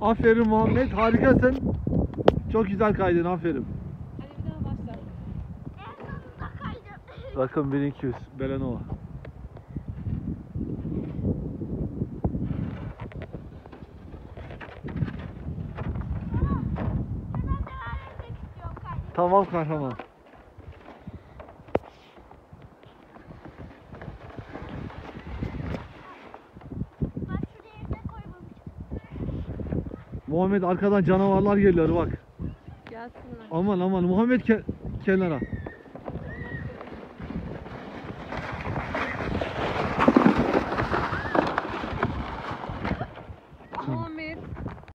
Aferin Muhammed harikasın. Çok güzel kaydın aferin. Hadi bir daha başla. Rakım 1200 Belenova. Tamam kahraman. Muhammed arkadan canavarlar geliyor bak. Gelsinler. Aman aman Muhammed ke- kenara.